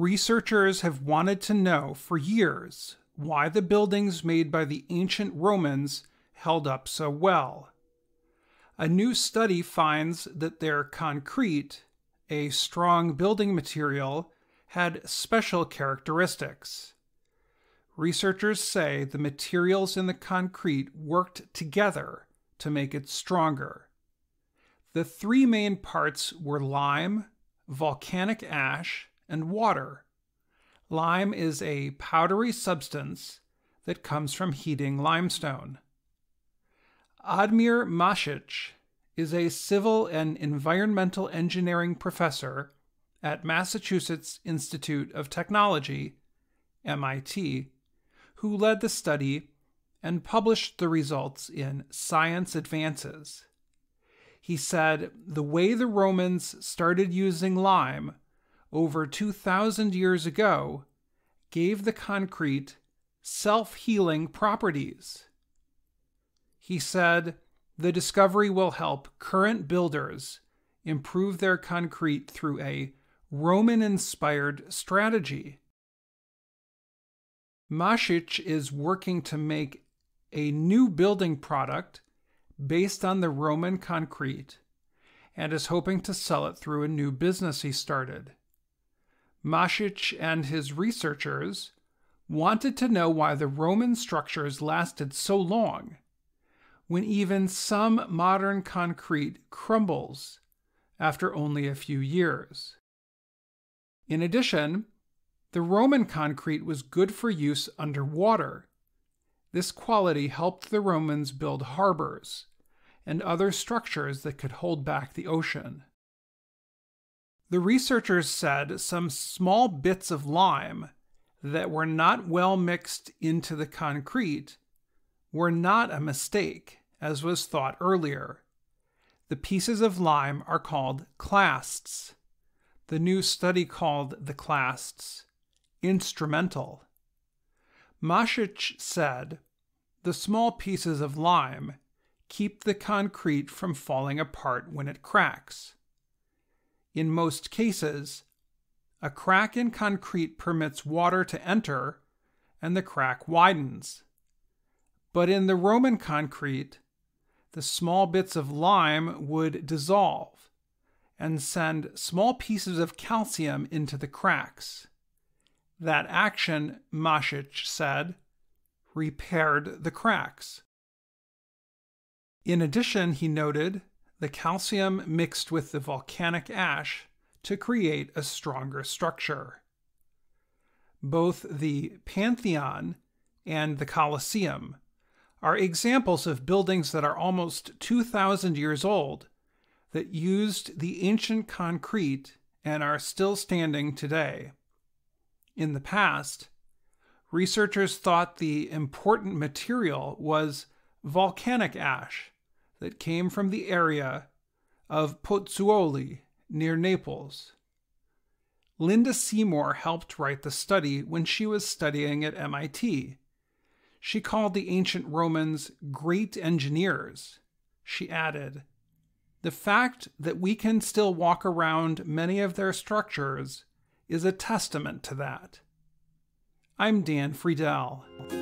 Researchers have wanted to know for years why the buildings made by the ancient Romans held up so well. A new study finds that their concrete, a strong building material, had special characteristics. Researchers say the materials in the concrete worked together to make it stronger. The three main parts were lime, volcanic ash, and water. Lime is a powdery substance that comes from heating limestone. Admir Masic is a civil and environmental engineering professor at Massachusetts Institute of Technology, MIT, who led the study and published the results in Science Advances. He said the way the Romans started using lime over 2,000 years ago gave the concrete self healing properties. He said the discovery will help current builders improve their concrete through a Roman inspired strategy. Masic is working to make a new building product based on the Roman concrete and is hoping to sell it through a new business he started. Masic and his researchers wanted to know why the Roman structures lasted so long when even some modern concrete crumbles after only a few years. In addition, the Roman concrete was good for use underwater. This quality helped the Romans build harbors and other structures that could hold back the ocean. The researchers said some small bits of lime that were not well mixed into the concrete were not a mistake, as was thought earlier. The pieces of lime are called clasts. The new study called the clasts instrumental. Masic said the small pieces of lime keep the concrete from falling apart when it cracks. In most cases, a crack in concrete permits water to enter and the crack widens. But in the Roman concrete, the small bits of lime would dissolve and send small pieces of calcium into the cracks. That action, Masic said, repaired the cracks. In addition, he noted the calcium mixed with the volcanic ash to create a stronger structure. Both the Pantheon and the Colosseum are examples of buildings that are almost 2,000 years old that used the ancient concrete and are still standing today. In the past, researchers thought the important material was volcanic ash that came from the area of Pozzuoli near Naples. Linda Seymour helped write the study when she was studying at MIT. She called the ancient Romans great engineers. She added, The fact that we can still walk around many of their structures is a testament to that. I'm Dan Friedell.